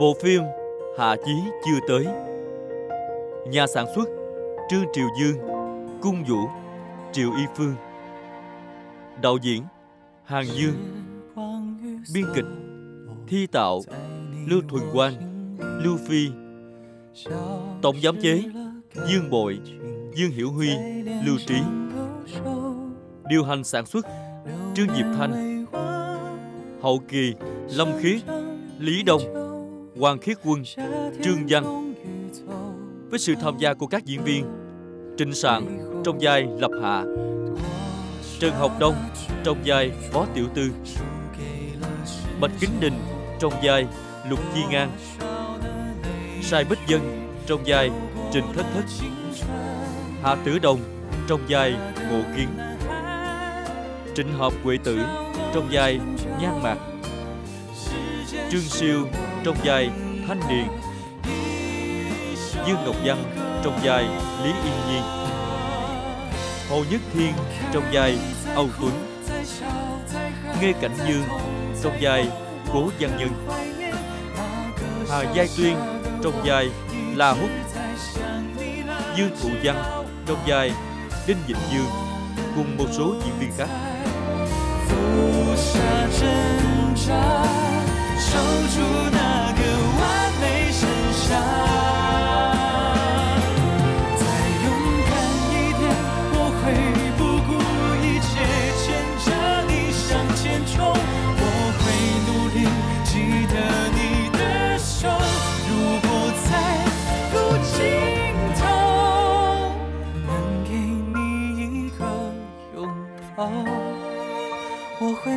Bộ phim Hạ Chí chưa tới. Nhà sản xuất Trương Triều Dương, Cung Vũ Triệu Y Phương. Đạo diễn Hàng Dương. Biên kịch Thi tạo Lưu Thuần Quang, Lưu Phi. Tổng giám chế Dương Bội, Dương Hiểu Huy, Lưu Trí. Điều hành sản xuất Trương Diệp Thanh. Hậu kỳ, Lâm Khiết. Lý Đông, Hoàng Khiết Quân, Trương Văn. Với sự tham gia của các diễn viên Trịnh Sạng trong vai Lập Hạ, Trần Học Đông trong vai Phó Tiểu Tư, Bạch Kính Đình trong vai Lục Chi Ngang, Sai Bích Dân trong vai Trình Thất Thất Hạ Tử Đồng trong vai Ngộ Kiến, Trịnh Hợp Quệ Tử trong vai Nhan Mạc. Trương Siêu trong vai Thanh Điền Dương Ngọc Văn trong vai Lý Yên Nhiên. Hồ Nhất Thiên trong vai Âu Tuấn. Nghe Cảnh Dương trong vai Cố Văn Nhân. Hà Giai Tuyên trong vai La Húc. Dương Thụ Văn trong vai Đinh Vịnh Dương cùng một số diễn viên khác. 守住那个完美身上。再勇敢一点，我会不顾一切牵着你向前冲。我会努力记得你的手，如果在路尽头，能给你一个拥抱。我会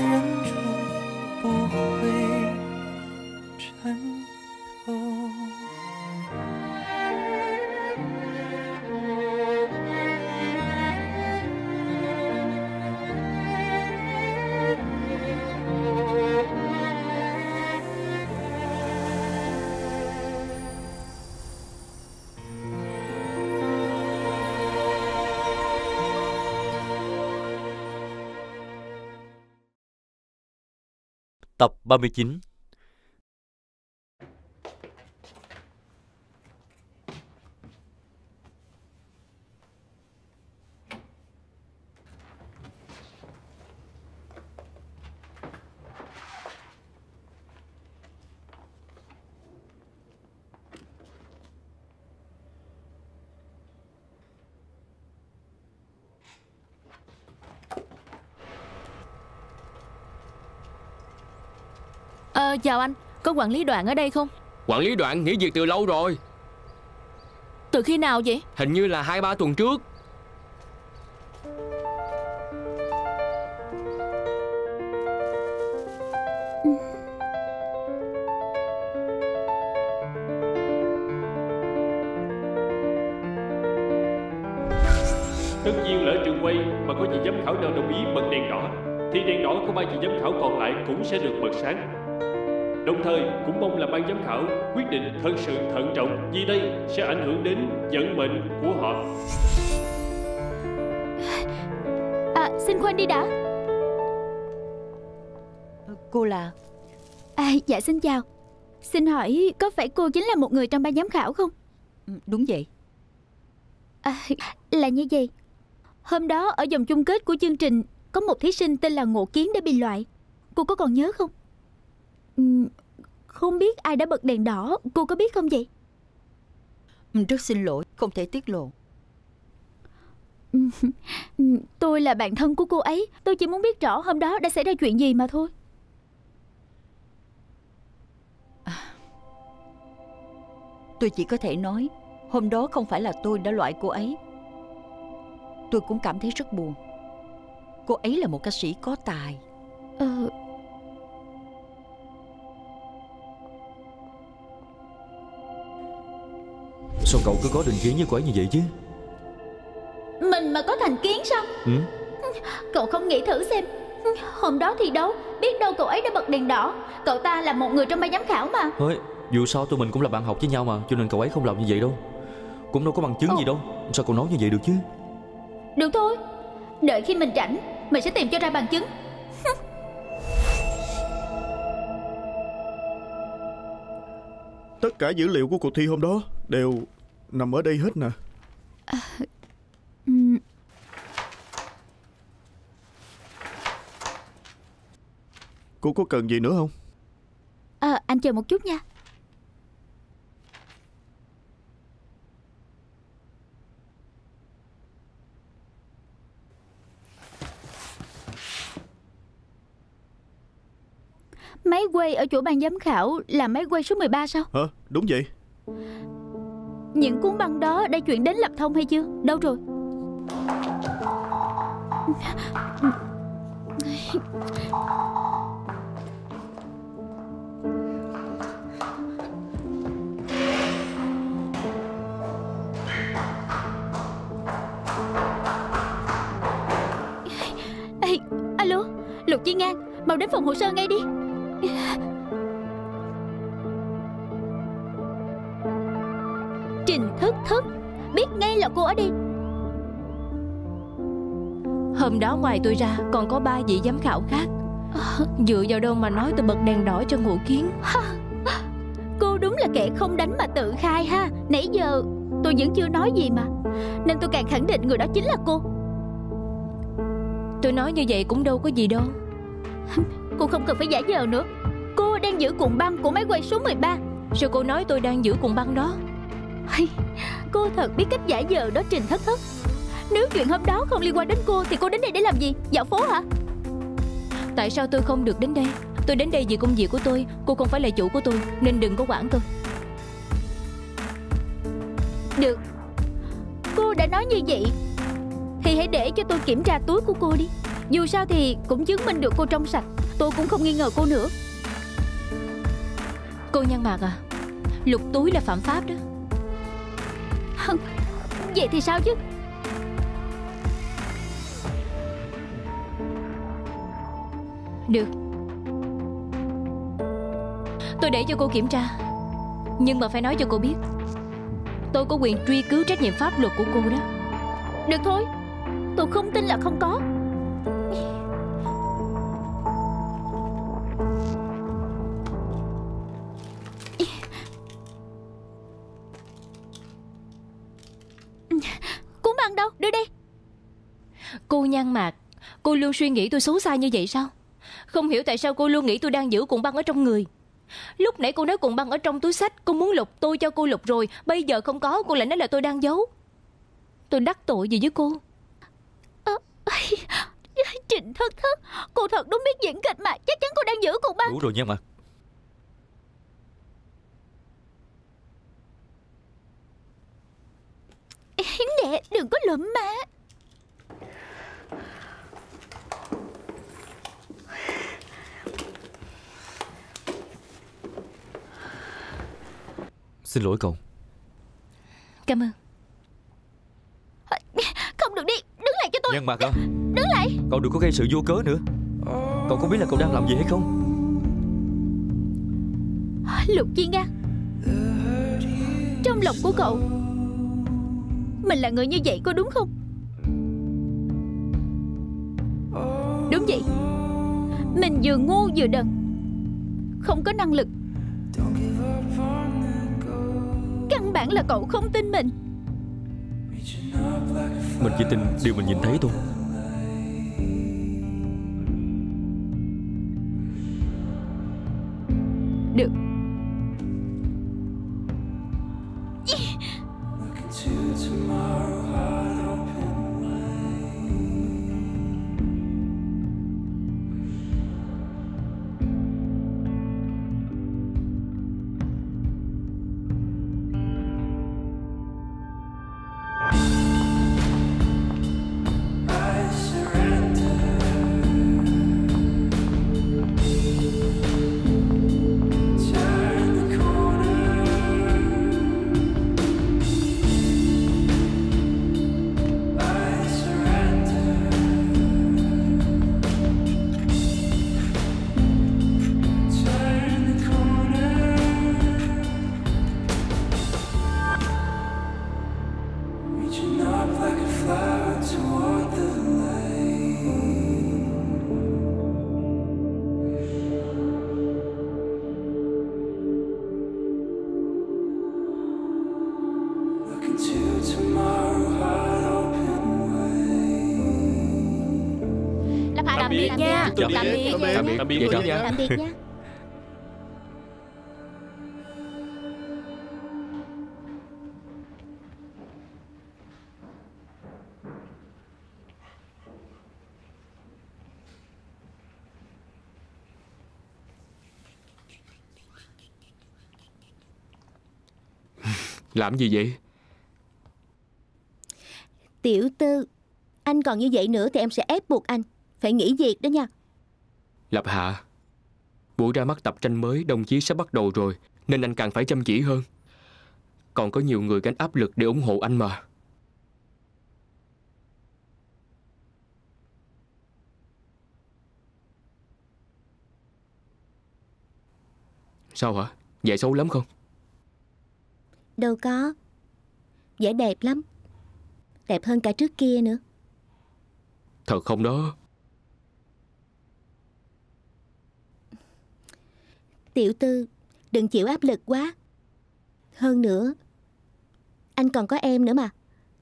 Tập 39 Ờ, chào anh, có quản lý đoạn ở đây không? Quản lý đoạn nghỉ việc từ lâu rồi Từ khi nào vậy? Hình như là hai ba tuần trước khảo quyết định thật sự thận trọng vì đây sẽ ảnh hưởng đến vận mệnh của họ. À, xin khoan đi đã Cô là À, dạ xin chào Xin hỏi có phải cô chính là một người trong ban giám khảo không? Ừ, Đúng vậy À, là như vậy Hôm đó ở vòng chung kết của chương trình Có một thí sinh tên là Ngộ Kiến đã bị loại Cô có còn nhớ không? Không biết ai đã bật đèn đỏ. Cô có biết không vậy? Ừ, Rất xin lỗi Không thể tiết lộ. Tôi là bạn thân của cô ấy. Tôi chỉ muốn biết rõ hôm đó đã xảy ra chuyện gì mà thôi. Tôi chỉ có thể nói Hôm đó không phải là tôi đã loại cô ấy. Tôi cũng cảm thấy rất buồn. Cô ấy là một ca sĩ có tài. Ờ, Sao cậu cứ có định kiến với cô ấy như vậy chứ? Mình mà có thành kiến sao? Ừ? Cậu không nghĩ thử xem. Hôm đó thi đấu Biết đâu cậu ấy đã bật đèn đỏ. Cậu ta là một người trong ban giám khảo mà. Thôi Dù sao tụi mình cũng là bạn học với nhau mà Cho nên cậu ấy không làm như vậy đâu. Cũng đâu có bằng chứng Ồ. gì đâu. Sao cậu nói như vậy được chứ? Được thôi. Đợi khi mình rảnh Mình sẽ tìm cho ra bằng chứng. Tất cả dữ liệu của cuộc thi hôm đó Đều nằm ở đây hết nè. Ừm, Cô có cần gì nữa không? À, anh chờ một chút nha. Máy quay ở chỗ ban giám khảo là máy quay số 13 sao? Hả? Đúng vậy những cuốn băng đó đã chuyển đến Lập Thông hay chưa? Đâu rồi? Ê, alo, Lục Chi Ngang, mau đến phòng hồ sơ ngay đi. Thức Thức, biết ngay là cô ở đây. Hôm đó ngoài tôi ra còn có ba vị giám khảo khác. Dựa vào đâu mà nói tôi bật đèn đỏ cho ngộ kiến? Cô đúng là kẻ không đánh mà tự khai ha. Nãy giờ tôi vẫn chưa nói gì mà. Nên tôi càng khẳng định người đó chính là cô. Tôi nói như vậy cũng đâu có gì đâu. Cô không cần phải giả vờ nữa. Cô đang giữ cuộn băng của máy quay số 13 Sao cô nói tôi đang giữ cuộn băng đó? Hay, Cô thật biết cách giả vờ đó Trình Thất Thất. Nếu chuyện hôm đó không liên quan đến cô Thì cô đến đây để làm gì? Dạo phố hả? Tại sao tôi không được đến đây? Tôi đến đây vì công việc của tôi Cô không phải là chủ của tôi Nên đừng có quản tôi Được. Cô đã nói như vậy. Thì hãy để cho tôi kiểm tra túi của cô đi. Dù sao thì cũng chứng minh được cô trong sạch. Tôi cũng không nghi ngờ cô nữa. Cô Nhan Mạc à Lục túi là phạm pháp đó Vậy thì sao chứ? Được. Tôi để cho cô kiểm tra, Nhưng mà phải nói cho cô biết, Tôi có quyền truy cứu trách nhiệm pháp luật của cô đó. Được thôi, Tôi không tin là không có. Luôn suy nghĩ tôi xấu xa như vậy sao? Không hiểu tại sao cô luôn nghĩ tôi đang giữ cuộn băng ở trong người. Lúc nãy cô nói cuộn băng ở trong túi sách Cô muốn lục tôi cho cô lục rồi Bây giờ không có cô lại nói là tôi đang giấu. Tôi đắc tội gì với cô? Trịnh thất thất Cô thật đúng biết diễn kịch mà Chắc chắn cô đang giữ cuộn băng. Đủ rồi nha mà. Nè đừng có lụm mà Xin lỗi cậu. Cảm ơn. Không được đi Đứng lại cho tôi. Nhan mặt à Đứng lại. Cậu đừng có gây sự vô cớ nữa. Cậu có biết là cậu đang làm gì hay không? Lục Chi Nga. Trong lòng của cậu Mình là người như vậy có đúng không? Đúng vậy. Mình vừa ngu vừa đần Không có năng lực Căn bản là cậu không tin mình. Mình chỉ tin điều mình nhìn thấy thôi. Được nha. Tạm biệt, Tạm biệt tạm biệt. Tạm biệt, Tạm biệt nha. Tạm biệt nha. Làm gì vậy? Tiểu tư Anh còn như vậy nữa thì em sẽ ép buộc anh Phải nghỉ việc đó nha. Lập Hạ Buổi ra mắt tập tranh mới đồng chí sắp bắt đầu rồi Nên anh càng phải chăm chỉ hơn. Còn có nhiều người gánh áp lực để ủng hộ anh mà. Sao hả? Vậy xấu lắm không? Đâu có. Vẻ đẹp lắm. Đẹp hơn cả trước kia nữa. Thật không đó Tiểu tư Đừng chịu áp lực quá. Hơn nữa Anh còn có em nữa mà.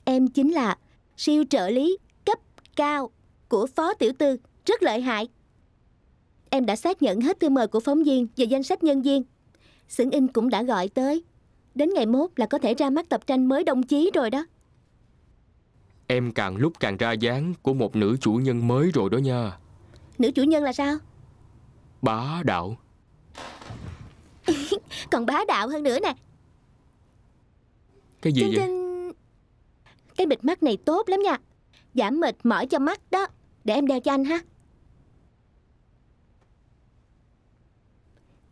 Em chính là siêu trợ lý cấp cao Của phó tiểu tư Rất lợi hại. Em đã xác nhận hết thư mời của phóng viên Và danh sách nhân viên. Xưởng in cũng đã gọi tới. Đến ngày mốt là có thể ra mắt tập tranh mới đồng chí rồi đó. Em càng lúc càng ra dáng của một nữ chủ nhân mới rồi đó nha. Nữ chủ nhân là sao? Bá đạo Còn bá đạo hơn nữa nè Cái gì Trinh vậy? Trinh Cái bịt mắt này tốt lắm nha Giảm mệt mỏi cho mắt đó Để em đeo cho anh ha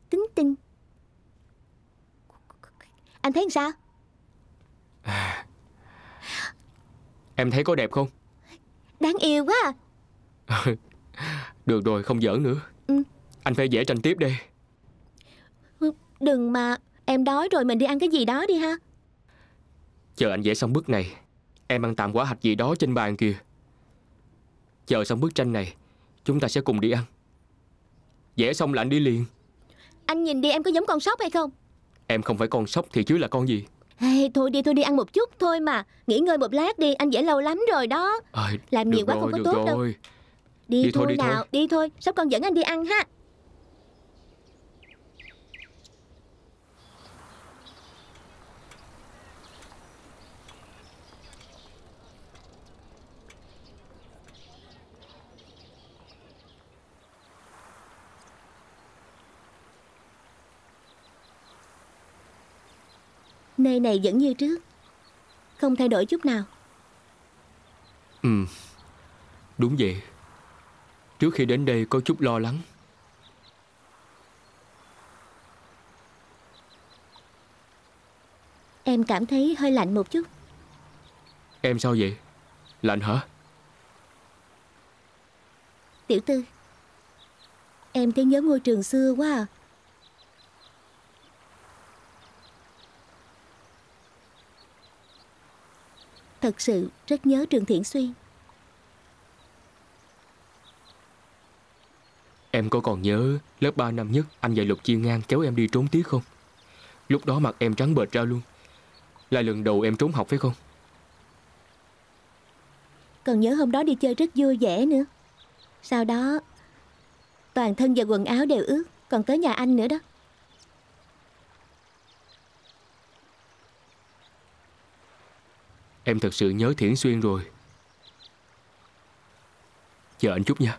Tính tinh Anh thấy sao Em thấy có đẹp không? Đáng yêu quá à. Được rồi, không giỡn nữa Ừ. Anh phải vẽ tranh tiếp đây Đừng mà Em đói rồi mình đi ăn cái gì đó đi ha. Chờ anh vẽ xong bức này Em ăn tạm quả hạch gì đó trên bàn kìa. Chờ xong bức tranh này Chúng ta sẽ cùng đi ăn. Vẽ xong là anh đi liền. Anh nhìn đi em có giống con sóc hay không? Em không phải con sóc thì chứ là con gì? Ê, Thôi đi thôi đi ăn một chút thôi mà. Nghỉ ngơi một lát đi Anh vẽ lâu lắm rồi đó. À, Làm nhiều quá không có tốt đâu. rồi. Đi, Đi thôi, thôi, đi thôi. nào Đi thôi. Sóc con dẫn anh đi ăn ha Nơi này vẫn như trước. Không thay đổi chút nào. Ừ Đúng vậy. Trước khi đến đây có chút lo lắng. Em cảm thấy hơi lạnh một chút. Em sao vậy? Lạnh hả? Tiểu tư Em thấy nhớ ngôi trường xưa quá à Thật sự rất nhớ trường Thiện Xuyên Em có còn nhớ lớp 3 năm nhất anh dạy Lục Chi Ngang kéo em đi trốn tiết không? Lúc đó mặt em trắng bệch ra luôn. Là lần đầu em trốn học phải không? Còn nhớ hôm đó đi chơi rất vui vẻ nữa Sau đó Toàn thân và quần áo đều ướt Còn tới nhà anh nữa đó Em thật sự nhớ Thiển Xuyên rồi. Chờ anh chút nha.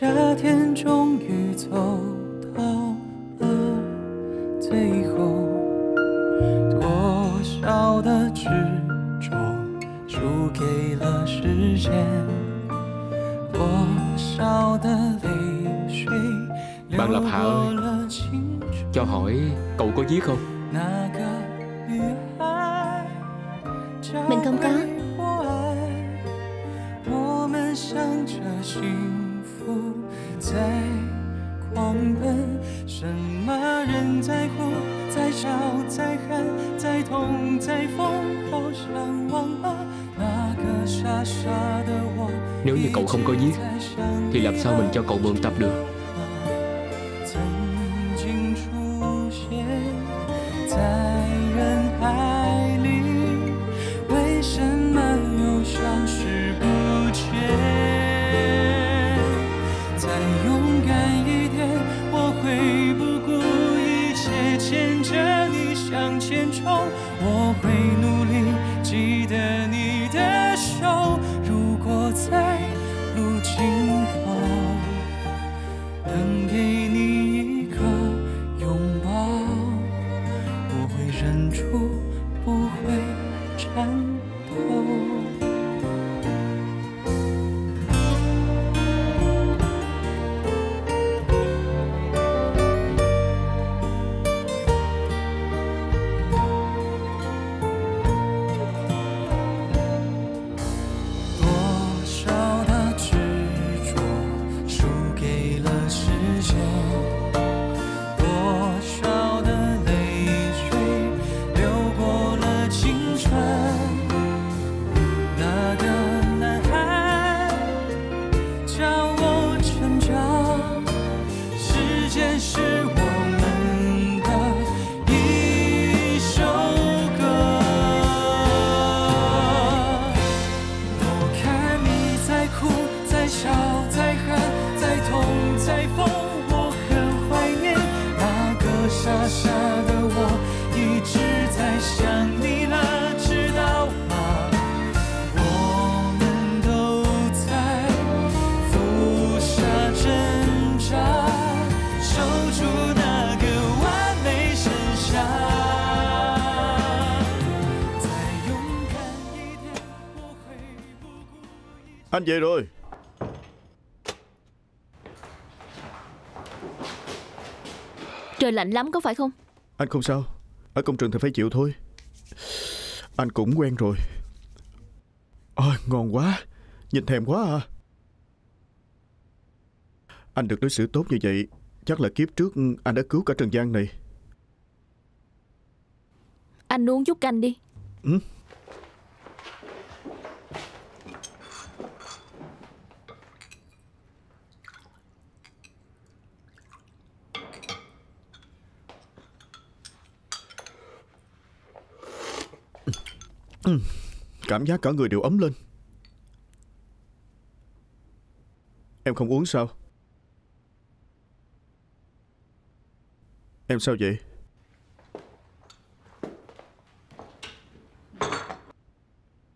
夏天终于走到了最后。多少的执着输给了时间，多少的泪水流 Bạn 过 ơi 了青春。Cho hỏi cậu có giết không sao mình cho cậu mượn tập được? 处不会颤抖 về rồi. Trời lạnh lắm có phải không? Anh không sao. Ở công trường thì phải chịu thôi. Anh cũng quen rồi. Ôi ngon quá. Nhìn thèm quá à. Anh được đối xử tốt như vậy Chắc là kiếp trước anh đã cứu cả Trần gian này. Anh uống chút canh đi. Ừ. Ừ. Cảm giác cả người đều ấm lên. Em không uống sao? Em sao vậy?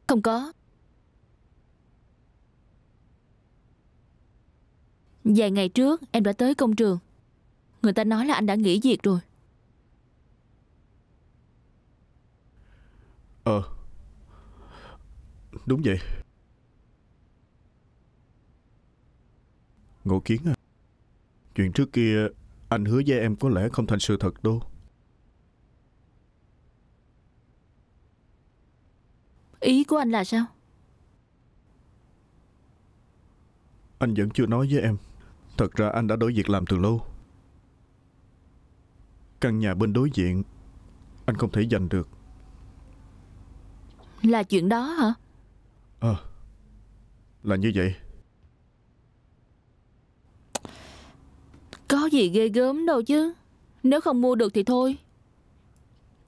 Không có. Vài ngày trước em đã tới công trường. Người ta nói là anh đã nghỉ việc rồi. Ờ Đúng vậy. Ngộ kiến à. Chuyện trước kia Anh hứa với em có lẽ không thành sự thật đâu. Ý của anh là sao? Anh vẫn chưa nói với em. Thật ra anh đã đổi việc làm từ lâu. Căn nhà bên đối diện Anh không thể giành được. Là chuyện đó hả Ờ. Là như vậy. Có gì ghê gớm đâu chứ. Nếu không mua được thì thôi.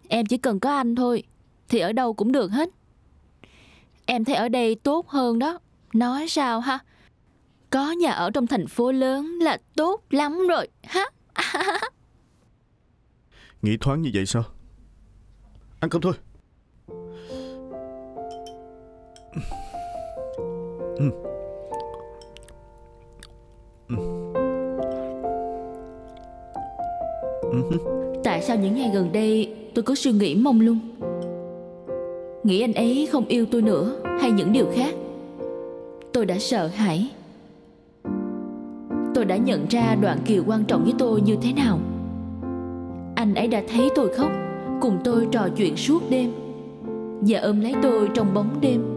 Em chỉ cần có anh thôi Thì ở đâu cũng được hết. Em thấy ở đây tốt hơn đó. Nói sao ha? Có nhà ở trong thành phố lớn là tốt lắm rồi. Ha Nghĩ thoáng như vậy sao? Ăn cơm thôi Ừ. Ừ. Ừ. Tại sao những ngày gần đây tôi có suy nghĩ mông lung Nghĩ anh ấy không yêu tôi nữa Hay những điều khác Tôi đã sợ hãi Tôi đã nhận ra đoạn kiều quan trọng với tôi như thế nào Anh ấy đã thấy tôi khóc, Cùng tôi trò chuyện suốt đêm Và ôm lấy tôi trong bóng đêm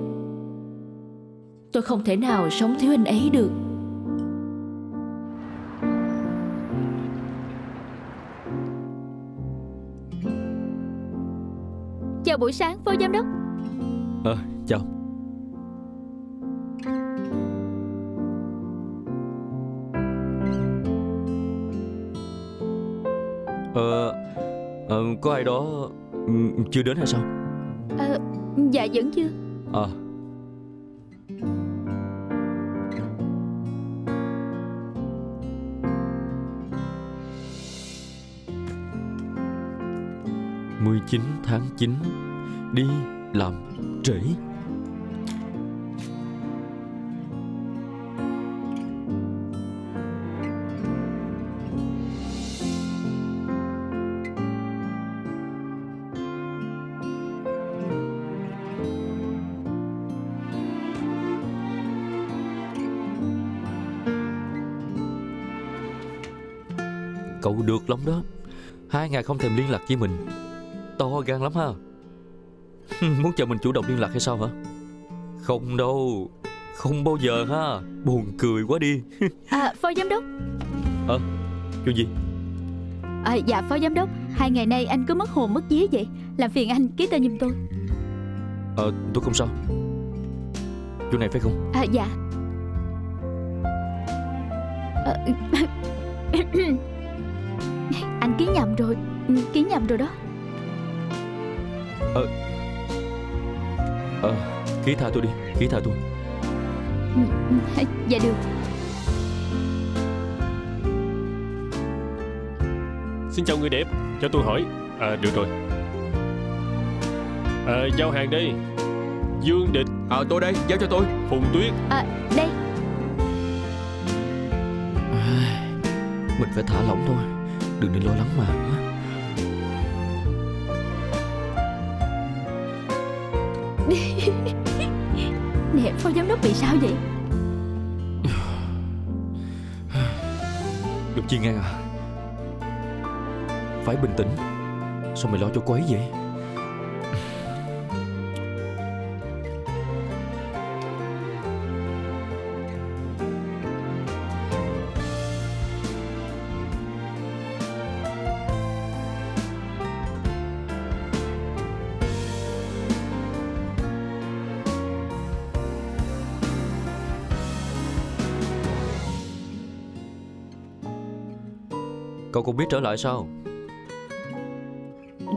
Tôi không thể nào sống thiếu anh ấy được. Chào buổi sáng phó giám đốc. Ờ, chào. Ờ, ờ, có ai đó ừ, chưa đến hay sao? Ờ, Dạ vẫn chưa. À, mười chín tháng chín. Đi làm trễ. Cậu được lắm đó. Hai ngày không thèm liên lạc với mình. To gan lắm ha. Muốn chờ mình chủ động liên lạc hay sao hả? Không đâu Không bao giờ ha. Buồn cười quá đi. À phó giám đốc. Chuyện gì? À, Dạ phó giám đốc. Hai ngày nay anh cứ mất hồn mất vía vậy. Làm phiền anh ký tên giùm tôi. Ờ tôi không sao. Chỗ này phải không? À dạ. Ờ, Anh ký nhầm rồi. Ừ, Ký nhầm rồi đó Ờ. Ký tha tôi đi Ký tha tôi. Ừ, ừ, Dạ được. Xin chào người đẹp, cho tôi hỏi. À, được rồi. À, giao hàng đây. Dương Địch, Ờ tôi đây giao cho tôi. Phùng Tuyết, à, Đây. Mình phải thả lỏng thôi. Đừng nên lo lắng mà phó giám đốc bị sao vậy? Được chi ngang à. Phải bình tĩnh. Sao mày lo cho cô ấy vậy? Cậu cũng biết trở lại sao?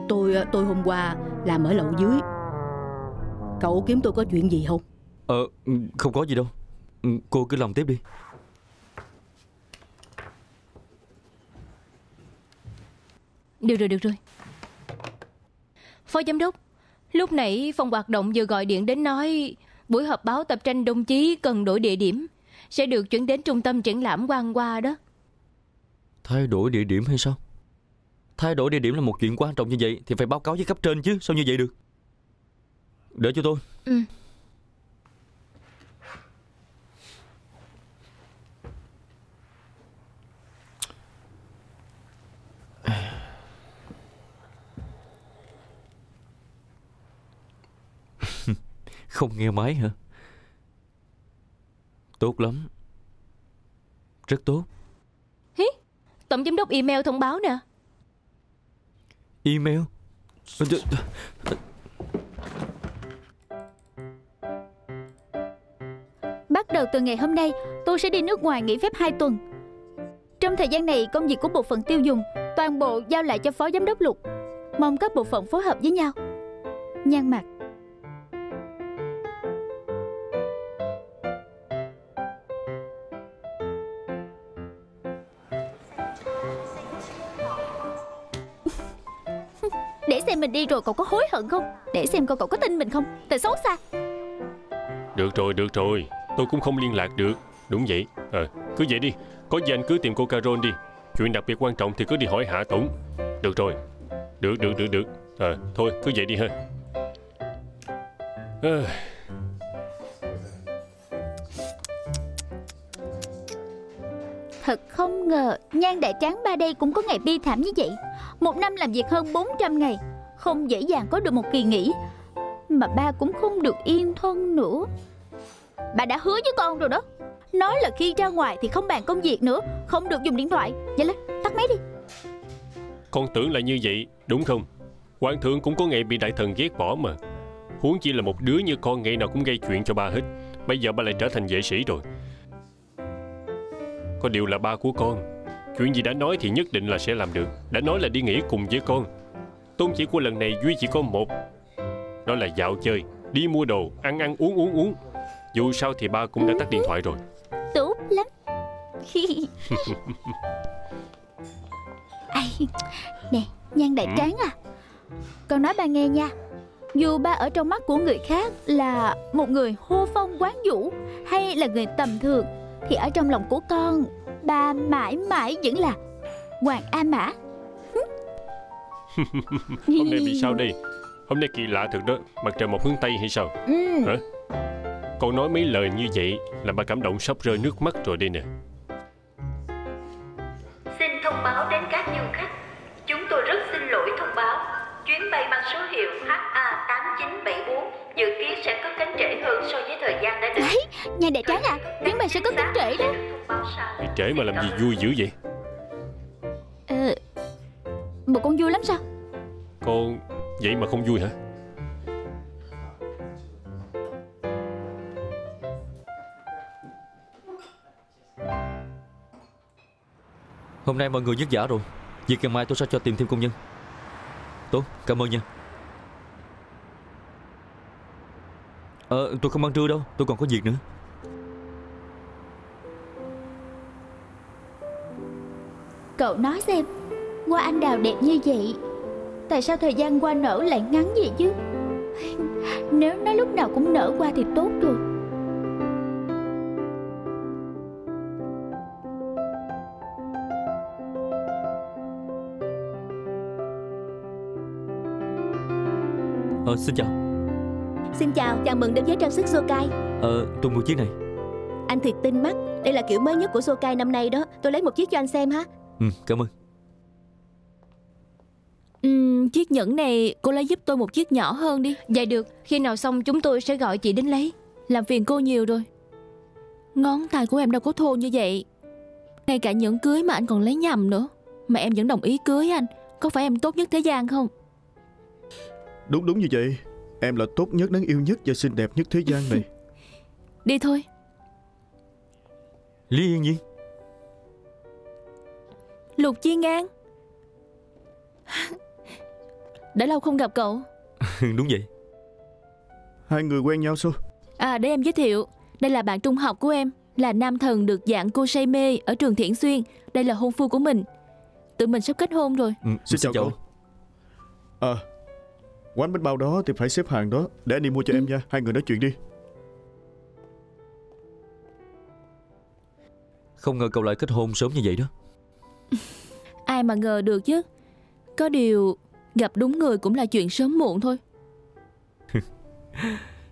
Tôi tôi hôm qua làm ở lầu dưới. Cậu kiếm tôi có chuyện gì không? Ờ không có gì đâu. Ừ, Cô cứ làm tiếp đi. Được rồi, được rồi. Phó giám đốc, lúc nãy phòng hoạt động vừa gọi điện đến nói buổi họp báo tập tranh đồng chí cần đổi địa điểm, sẽ được chuyển đến trung tâm triển lãm Quang Hoa đó. Thay đổi địa điểm hay sao? Thay đổi địa điểm là một chuyện quan trọng như vậy Thì phải báo cáo với cấp trên chứ Sao như vậy được? Để cho tôi. Ừ. Không nghe máy hả? Tốt lắm. Rất tốt tổng giám đốc email thông báo nè. Email? Ờ, Bắt đầu từ ngày hôm nay Tôi sẽ đi nước ngoài nghỉ phép 2 tuần. Trong thời gian này công việc của bộ phận tiêu dùng Toàn bộ giao lại cho phó giám đốc Lục. Mong các bộ phận phối hợp với nhau. Nhan mặt mình đi rồi cậu có hối hận không? Để xem coi cậu có tin mình không. Tại xấu xa. Được rồi, được rồi. Tôi cũng không liên lạc được. Đúng vậy. Ờ, cứ vậy đi. Có gì anh cứ tìm cô Carol đi. Chuyện đặc biệt quan trọng thì cứ đi hỏi Hạ Tùng Được rồi. Được, được, được, được. Ờ, thôi cứ vậy đi ha. Ờ, Thật không ngờ Nhan đại tráng ba đây cũng có ngày bi thảm như vậy. Một năm làm việc hơn 400 ngày không dễ dàng có được một kỳ nghỉ Mà ba cũng không được yên thân nữa. Bà đã hứa với con rồi đó. Nói là khi ra ngoài thì không bàn công việc nữa Không được dùng điện thoại. Vậy lên tắt máy đi. Con tưởng là như vậy, đúng không? Hoàng thượng cũng có ngày bị đại thần ghét bỏ mà. Huống chi là một đứa như con ngày nào cũng gây chuyện cho ba hết. Bây giờ ba lại trở thành vệ sĩ rồi. Có điều là ba của con Chuyện gì đã nói thì nhất định là sẽ làm được. Đã nói là đi nghỉ cùng với con. Tôn chỉ của lần này duy chỉ có một. Đó là dạo chơi Đi mua đồ, ăn ăn uống uống uống. Dù sao thì ba cũng đã tắt điện thoại rồi. Tốt lắm. Ai, Nè Nhan đại Ừ. tráng à. Con nói ba nghe nha. Dù ba ở trong mắt của người khác là một người hô phong quán vũ Hay là người tầm thường Thì ở trong lòng của con Ba mãi mãi vẫn là Hoàng A Mã Hôm nay bị sao đây Hôm nay kỳ lạ thật đó Mặt trời một hướng Tây hay sao ừ. Hả Con nói mấy lời như vậy Là ba cảm động sắp rơi nước mắt rồi đây nè Xin thông báo đến các du khách. Chúng tôi rất xin lỗi thông báo. Chuyến bay mang số hiệu HA8974 dự kiến sẽ có cánh trễ hơn so với thời gian đã định. Đấy, Nhan đại tráng à Chuyến bay sẽ có cánh trễ đó. Bị trễ mà làm gì vui dữ vậy ờ, Bộ con vui lắm sao Con vậy mà không vui hả? Hôm nay mọi người vất vả rồi. Việc ngày mai tôi sẽ cho tìm thêm công nhân. Tốt, cảm ơn nha. Ờ, tôi không ăn trưa đâu. Tôi còn có việc nữa. Cậu nói xem Hoa anh đào đẹp như vậy Tại sao thời gian qua nở lại ngắn vậy chứ? Nếu nó lúc nào cũng nở qua thì tốt rồi. Ờ, xin chào. Xin chào, chào mừng đến với trang sức Sokai Ờ, tôi mua chiếc này. Anh thiệt tinh mắt. Đây là kiểu mới nhất của Sokai năm nay đó. Tôi lấy một chiếc cho anh xem ha. Ừ, cảm ơn chiếc nhẫn này cô lấy giúp tôi một chiếc nhỏ hơn đi. Dạ được Khi nào xong chúng tôi sẽ gọi chị đến lấy. Làm phiền cô nhiều rồi. Ngón tay của em đâu có thô như vậy. Ngay cả nhẫn cưới mà anh còn lấy nhầm nữa. Mà em vẫn đồng ý cưới anh. Có phải em tốt nhất thế gian không? Đúng đúng như vậy. Em là tốt nhất, đáng yêu nhất và xinh đẹp nhất thế gian này. Đi thôi. Lý Yên Nhiên Lục Chi Ngang Đã lâu không gặp cậu. Đúng vậy. Hai người quen nhau sao? À để em giới thiệu. Đây là bạn trung học của em Là nam thần được dạng cô say mê Ở trường Thiển Xuyên. Đây là hôn phu của mình. Tụi mình sắp kết hôn rồi. Ừ, Xin chào cậu. À Quán bánh bao đó thì phải xếp hàng đó. Để anh đi mua cho em nha. Hai người nói chuyện đi. Không ngờ cậu lại kết hôn sớm như vậy đó. Ai mà ngờ được chứ. Có điều Gặp đúng người cũng là chuyện sớm muộn thôi.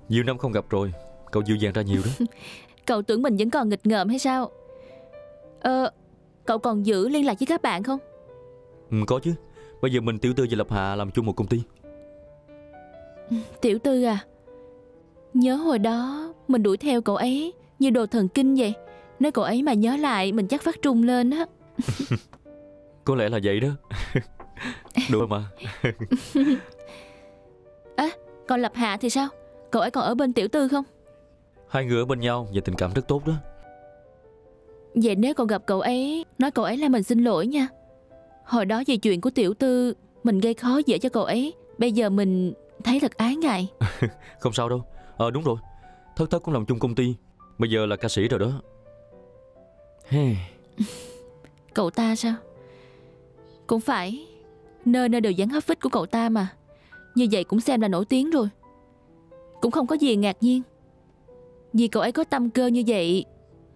Nhiều năm không gặp rồi Cậu dịu dàng ra nhiều đó. Cậu tưởng mình vẫn còn nghịch ngợm hay sao? Ờ Cậu còn giữ liên lạc với các bạn không? Ừ, Có chứ. Bây giờ mình Tiểu Tư và Lập Hà làm chung một công ty. Tiểu Tư à Nhớ hồi đó Mình đuổi theo cậu ấy Như đồ thần kinh vậy. Nếu cậu ấy mà nhớ lại Mình chắc phát trung lên á. Có lẽ là vậy đó Đùa mà. Còn Lập Hạ thì sao? Cậu ấy còn ở bên Tiểu Tư không? Hai người ở bên nhau và tình cảm rất tốt đó. Vậy nếu còn gặp cậu ấy Nói cậu ấy là mình xin lỗi nha. Hồi đó vì chuyện của Tiểu Tư Mình gây khó dễ cho cậu ấy. Bây giờ mình thấy thật ái ngại. Không sao đâu. Ờ đúng rồi. Thất thất cũng làm chung công ty. Bây giờ là ca sĩ rồi đó. Hey, Cậu ta sao? Cũng phải Nơi nơi đều dáng hấp vít của cậu ta mà. Như vậy cũng xem là nổi tiếng rồi. Cũng không có gì ngạc nhiên. Vì cậu ấy có tâm cơ như vậy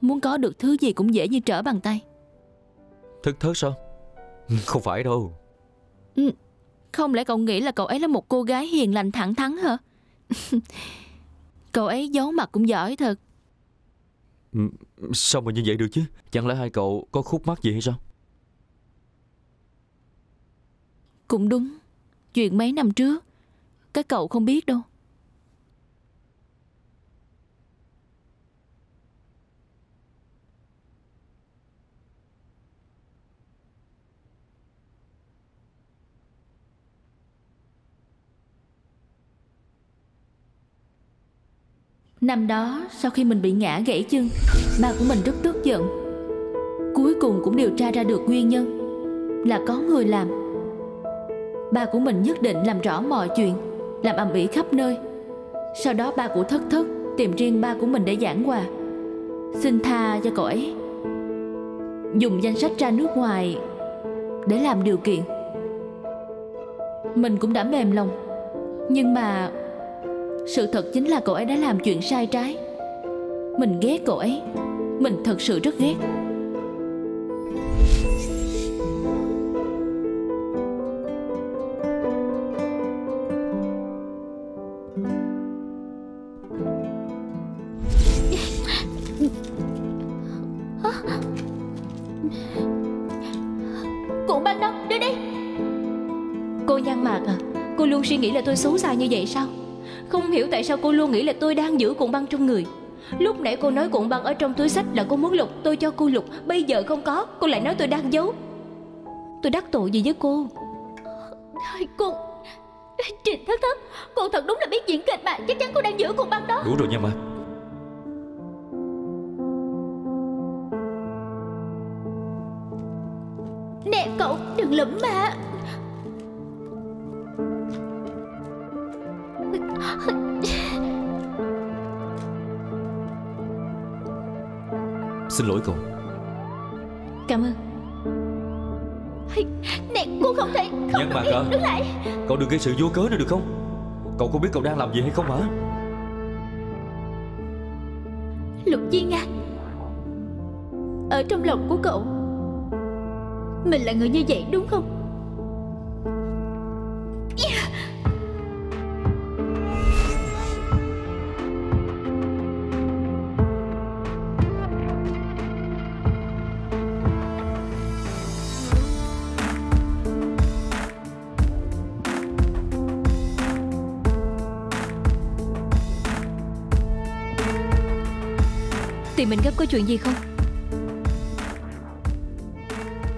Muốn có được thứ gì cũng dễ như trở bàn tay. Thức thớt sao? Không phải đâu. Không lẽ cậu nghĩ là cậu ấy là một cô gái hiền lành thẳng thắn hả? Cậu ấy giấu mặt cũng giỏi thật. Sao mà như vậy được chứ? Chẳng lẽ hai cậu có khúc mắc gì hay sao Cũng đúng. Chuyện mấy năm trước, Các cậu không biết đâu. Năm đó, sau khi mình bị ngã gãy chân Ba của mình rất tức giận. Cuối cùng cũng điều tra ra được nguyên nhân Là có người làm Ba của mình nhất định làm rõ mọi chuyện, Làm ầm ĩ khắp nơi. Sau đó ba của thất thất Tìm riêng ba của mình để giảng hòa. Xin tha cho cậu ấy. Dùng danh sách ra nước ngoài Để làm điều kiện. Mình cũng đã mềm lòng, Nhưng mà sự thật chính là cậu ấy đã làm chuyện sai trái. Mình ghét cậu ấy. Mình thật sự rất ghét. Là tôi xấu xa như vậy sao? Không hiểu tại sao cô luôn nghĩ là tôi đang giữ cuộn băng trong người. Lúc nãy cô nói cuộn băng ở trong túi sách là cô muốn lục Tôi cho cô lục Bây giờ không có Cô lại nói tôi đang giấu. Tôi đắc tội gì với cô? Thôi cô Trình thất thất Cô thật đúng là biết diễn kịch mà Chắc chắn cô đang giữ cuộn băng đó. Đủ rồi nha mà Nè cậu đừng lụm mà Xin lỗi cậu Cảm ơn. Nè cô không thể Không Nhân đi, cơ. Đứng lại. Cậu đừng gây sự vô cớ nữa được không? Cậu có biết cậu đang làm gì hay không hả? Lục Chi Nga. Ở trong lòng của cậu Mình là người như vậy đúng không Gấp có chuyện gì không?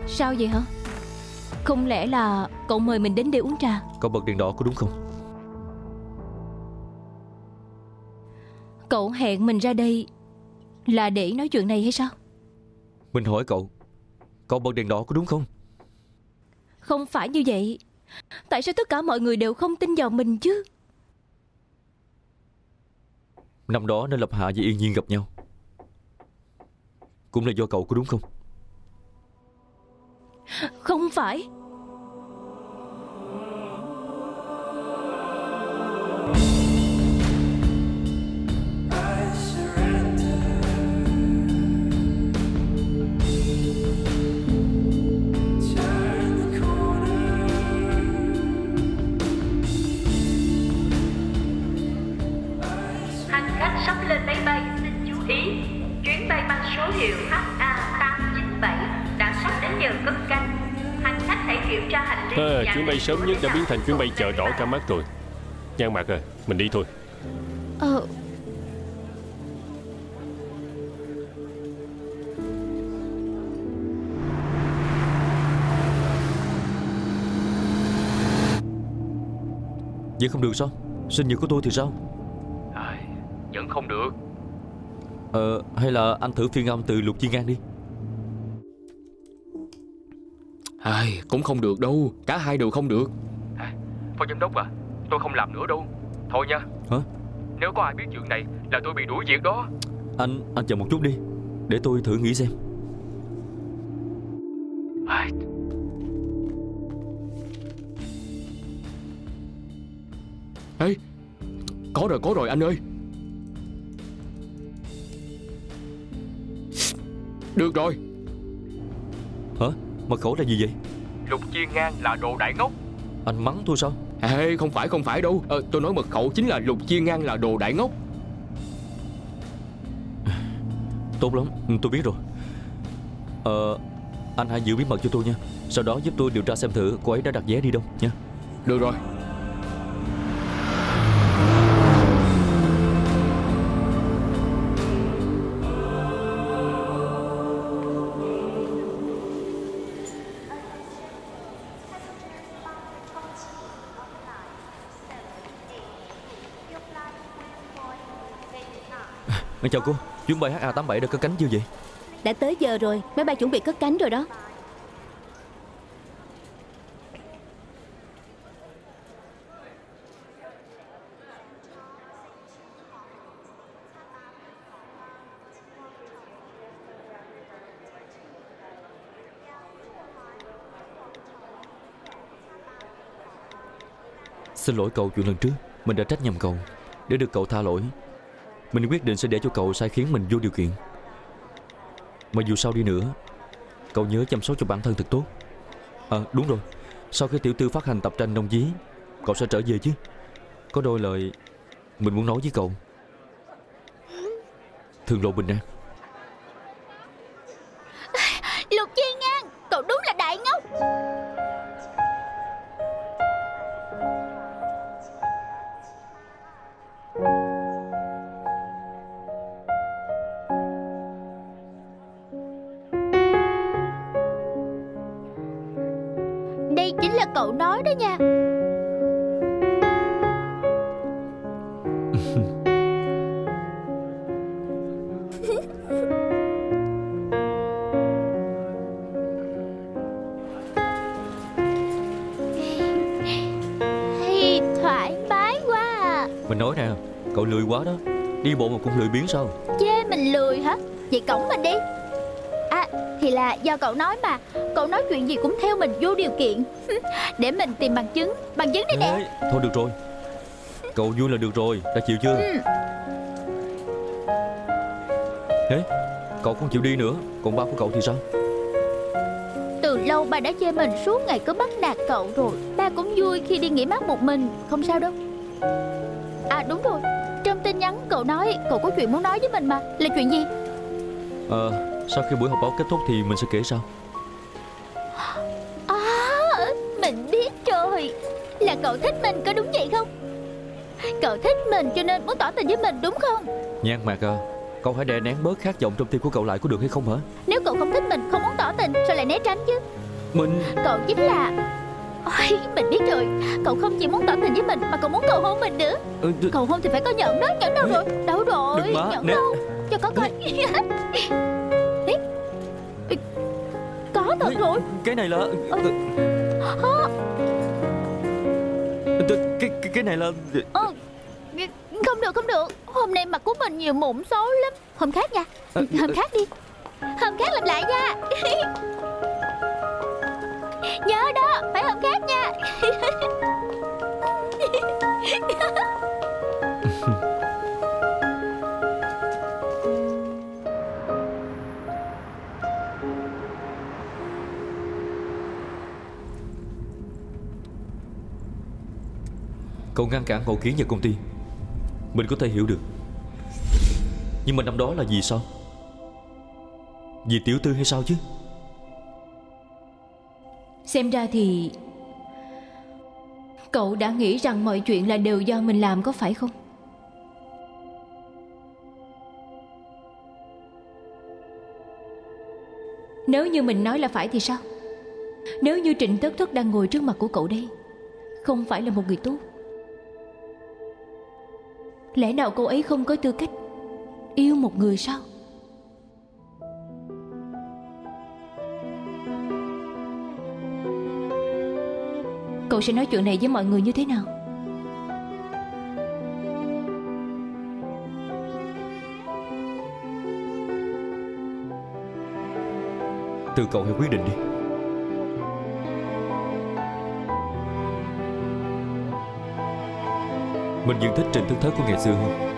Sao vậy hả? Không lẽ là cậu mời mình đến để uống trà? Cậu bật đèn đỏ có đúng không? Cậu hẹn mình ra đây Là để nói chuyện này hay sao? Mình hỏi cậu Cậu bật đèn đỏ có đúng không? Không phải như vậy. Tại sao tất cả mọi người đều không tin vào mình chứ? Năm đó nên Lập Hạ và Yên Nhiên gặp nhau cũng là do cậu có đúng không? Không phải. Hiệu HA897 đã sắp đến giờ cất cánh Hành khách hãy kiểm tra hành lý à, và Chuyến bay sớm nhất đã biến thành chuyến bay chờ đỏ cả mắt rồi. Nhan mặt à Mình đi thôi. Ờ. Vậy không được sao? Sinh nhật của tôi thì sao? À, Vẫn không được Ờ hay là anh thử phiên âm từ Lục Chi Ngang đi. Ai, cũng không được đâu Cả hai đều không được. À, Phó giám đốc à Tôi không làm nữa đâu. Thôi nha. Hả? Nếu có ai biết chuyện này Là tôi bị đuổi việc đó. Anh anh chờ một chút đi Để tôi thử nghĩ xem. Ai, Có rồi có rồi anh ơi Được rồi. Hả? Mật khẩu là gì vậy? Lục chia ngang là đồ đại ngốc. Anh mắng tôi sao? Ê không phải không phải đâu. Ờ, Tôi nói mật khẩu chính là lục chia ngang là đồ đại ngốc. Tốt lắm, tôi biết rồi. Ờ, anh hãy giữ bí mật cho tôi nha. Sau đó giúp tôi điều tra xem thử cô ấy đã đặt vé đi đâu nha. Được rồi à, Chào cô, chuyến bay HA87 đã có cánh chưa vậy? Đã tới giờ rồi Máy bay chuẩn bị cất cánh rồi đó Xin lỗi cậu chuyện lần trước Mình đã trách nhầm cậu Để được cậu tha lỗi mình quyết định sẽ để cho cậu sai khiến mình vô điều kiện. Mà dù sao đi nữa, Cậu nhớ chăm sóc cho bản thân thật tốt. À đúng rồi. Sau khi tiểu tư phát hành tập tranh đồng chí Cậu sẽ trở về chứ. Có đôi lời, Mình muốn nói với cậu. Thường lộ bình an Đây chính là cậu nói đó nha. Hey, thoải mái quá à. Mình nói nè Cậu lười quá đó. Đi bộ mà cũng lười biến sao? Chê mình lười hả? Vậy cổng mình đi thì là do cậu nói mà Cậu nói chuyện gì cũng theo mình vô điều kiện. Để mình tìm bằng chứng Bằng chứng đây nè. Ê, Thôi được rồi. Cậu vui là được rồi Đã chịu chưa? Ừ. Thế Cậu không chịu đi nữa Còn ba của cậu thì sao? Từ lâu ba đã chê mình suốt ngày cứ bắt nạt cậu rồi. Ba cũng vui khi đi nghỉ mát một mình Không sao đâu. À đúng rồi. Trong tin nhắn cậu nói cậu có chuyện muốn nói với mình mà. Là chuyện gì? Ờ Sau khi buổi họp báo kết thúc thì mình sẽ kể sao À Mình biết rồi. Là cậu thích mình có đúng vậy không? Cậu thích mình cho nên muốn tỏ tình với mình đúng không? Nhan Mạc à Cậu hãy đè nén bớt khát vọng trong tim của cậu lại có được hay không hả? Nếu cậu không thích mình không muốn tỏ tình Sao lại né tránh chứ? Mình Cậu chính là Ôi, mình biết rồi. Cậu không chỉ muốn tỏ tình với mình Mà còn muốn cầu hôn mình nữa. Ừ, Cầu hôn thì phải có nhẫn đó Nhẫn đâu rồi. Đâu rồi Đừng má, Nhẫn nè. đâu. Cho có coi Có thật rồi. Cái này là Ơ. Cái, cái, cái, cái này là Ờ, Không được không được. Hôm nay mặt của mình nhiều mụn xấu lắm. Hôm khác nha. Hôm khác đi. Hôm khác làm lại nha. Nhớ đó Phải hôm khác nha Cậu ngăn cản Ngộ Kiến và công ty. Mình có thể hiểu được. Nhưng mà năm đó là vì sao? Vì tiểu tư hay sao chứ? Xem ra thì Cậu đã nghĩ rằng mọi chuyện là đều do mình làm có phải không? Nếu như mình nói là phải thì sao? Nếu như Trịnh Tất Thất đang ngồi trước mặt của cậu đây, Không phải là một người tốt Lẽ nào cô ấy không có tư cách Yêu một người sao? Cậu sẽ nói chuyện này với mọi người như thế nào? Từ cậu hãy quyết định đi. Mình vẫn thích Trình Thức Thất của ngày xưa hơn.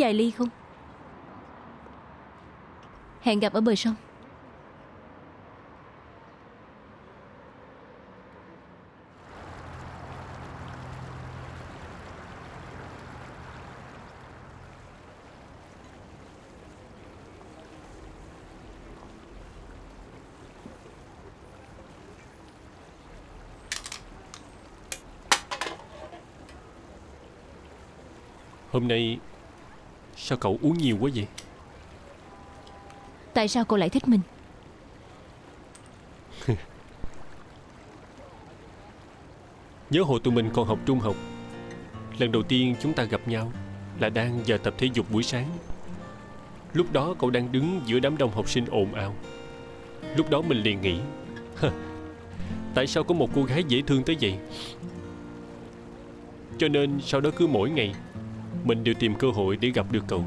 Vài ly không? Hẹn gặp ở bờ sông. Hôm nay Sao cậu uống nhiều quá vậy? Tại sao cô lại thích mình? Nhớ hồi tụi mình còn học trung học Lần đầu tiên chúng ta gặp nhau Là đang giờ tập thể dục buổi sáng. Lúc đó cậu đang đứng giữa đám đông học sinh ồn ào. Lúc đó mình liền nghĩ Tại sao có một cô gái dễ thương tới vậy? Cho nên sau đó cứ mỗi ngày Mình đều tìm cơ hội để gặp được cậu.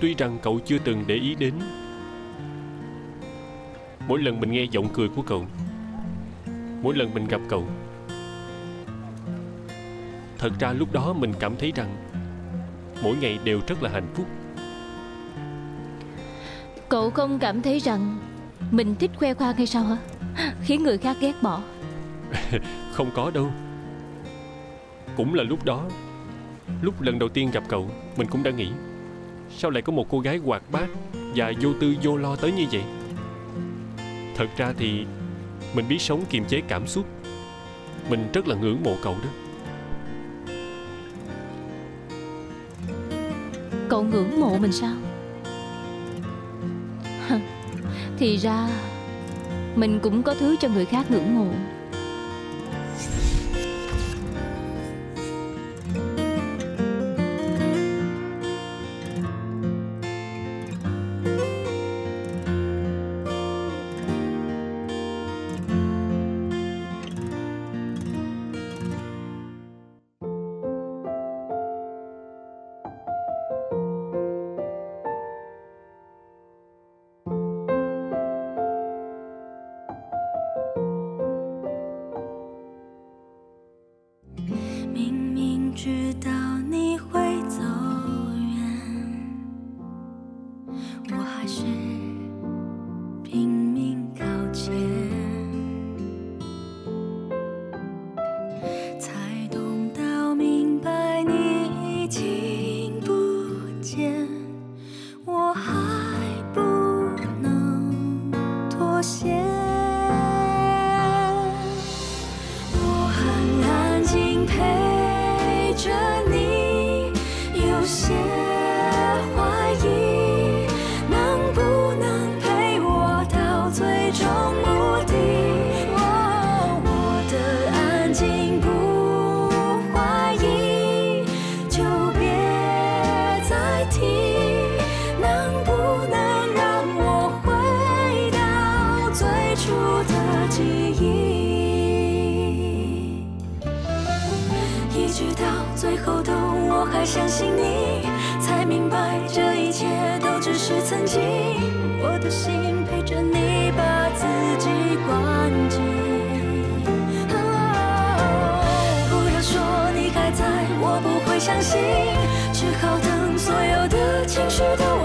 Tuy rằng cậu chưa từng để ý đến Mỗi lần mình nghe giọng cười của cậu Mỗi lần mình gặp cậu Thật ra lúc đó mình cảm thấy rằng Mỗi ngày đều rất là hạnh phúc. Cậu không cảm thấy rằng Mình thích khoe khoang hay sao hả? Khiến người khác ghét bỏ. Không có đâu. Cũng là lúc đó Lúc lần đầu tiên gặp cậu, Mình cũng đã nghĩ, Sao lại có một cô gái hoạt bát Và vô tư vô lo tới như vậy? Thật ra thì Mình biết sống kiềm chế cảm xúc. Mình rất là ngưỡng mộ cậu đó. Cậu ngưỡng mộ mình sao? Thì ra Mình cũng có thứ cho người khác ngưỡng mộ. 才相信你，才明白这一切都只是曾经。我的心陪着你，把自己关紧。不要说你还在我不会相信，只好等所有的情绪都。